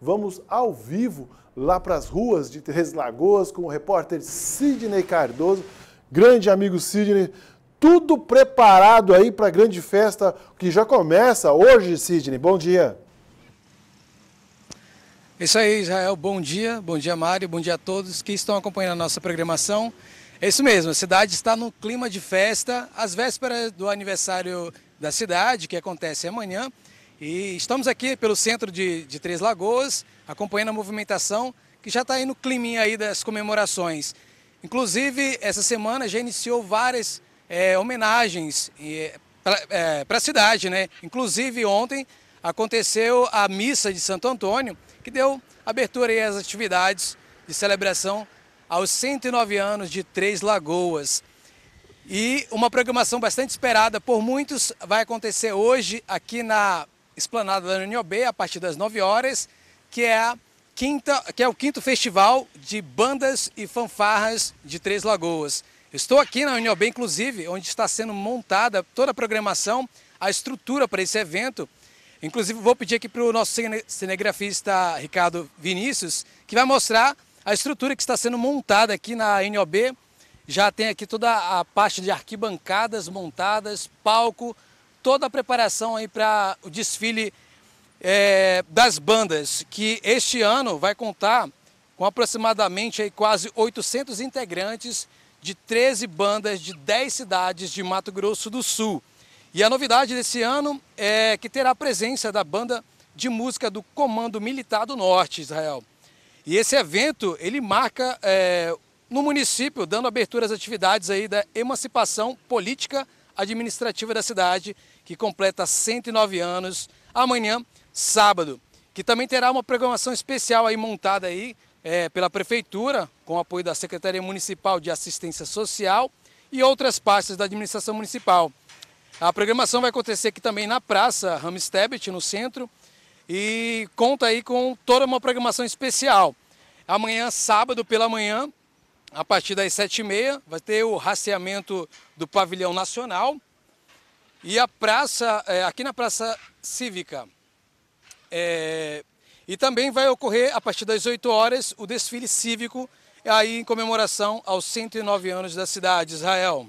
vamos ao vivo lá para as ruas de Três Lagoas com o repórter Sidney Cardoso. Grande amigo Sidney, tudo preparado aí para a grande festa que já começa hoje, Sidney. Bom dia. Isso aí, Israel. Bom dia. Bom dia, Mário. Bom dia a todos que estão acompanhando a nossa programação. É isso mesmo, a cidade está no clima de festa, às vésperas do aniversário da cidade, que acontece amanhã. E estamos aqui pelo centro de, de Três Lagoas, acompanhando a movimentação, que já está aí no climinha aí das comemorações. Inclusive, essa semana já iniciou várias é, homenagens para é, a cidade, né? Inclusive, ontem aconteceu a missa de Santo Antônio, que deu abertura aí às atividades de celebração aos 109 anos de Três Lagoas. E uma programação bastante esperada por muitos vai acontecer hoje aqui na Esplanada da UNIOB, a partir das 9 horas, que é, a quinta, que é o quinto festival de bandas e fanfarras de Três Lagoas. Estou aqui na UNIOB, inclusive, onde está sendo montada toda a programação, a estrutura para esse evento. Inclusive, vou pedir aqui para o nosso cinegrafista Ricardo Vinícius, que vai mostrar a estrutura que está sendo montada aqui na NOB já tem aqui toda a parte de arquibancadas montadas, palco, toda a preparação aí para o desfile é, das bandas, que este ano vai contar com aproximadamente aí quase 800 integrantes de 13 bandas de 10 cidades de Mato Grosso do Sul. E a novidade desse ano é que terá a presença da banda de música do Comando Militar do Norte, Israel. E esse evento, ele marca é, no município, dando abertura às atividades aí da emancipação política administrativa da cidade, que completa 109 anos, amanhã, sábado. Que também terá uma programação especial aí montada aí é, pela Prefeitura, com apoio da Secretaria Municipal de Assistência Social e outras partes da administração municipal. A programação vai acontecer aqui também na Praça Ramstebet, no centro, e conta aí com toda uma programação especial. Amanhã, sábado pela manhã, a partir das sete e meia, vai ter o rasteamento do pavilhão nacional e a praça, é, aqui na Praça Cívica. É, e também vai ocorrer, a partir das 8 horas, o desfile cívico, aí em comemoração aos 109 anos da cidade, Israel.